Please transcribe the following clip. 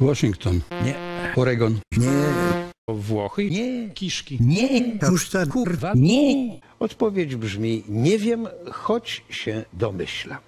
Washington. Nie. Oregon. Nie. Włochy? Nie. Kiszki. Nie. Tak. Już kurwa. Nie. Odpowiedź brzmi: Nie wiem, choć się domyślam.